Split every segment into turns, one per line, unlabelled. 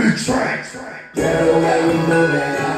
Tracks.
Girl, the way move it,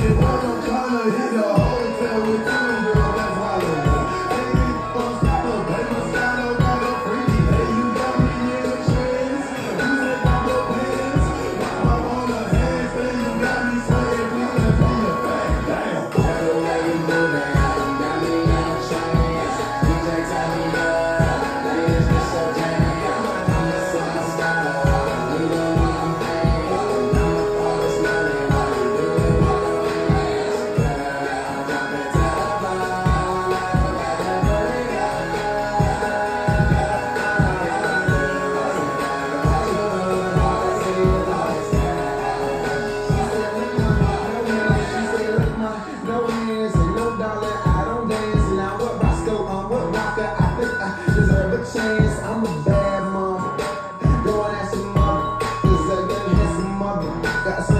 the
world. Got a